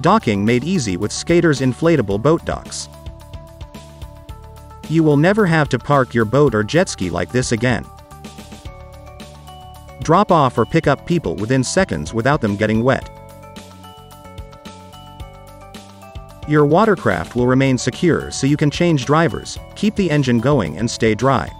Docking made easy with Skadr's inflatable boat docks. You will never have to park your boat or jet ski like this again. Drop off or pick up people within seconds without them getting wet. Your watercraft will remain secure so you can change drivers, keep the engine going and stay dry.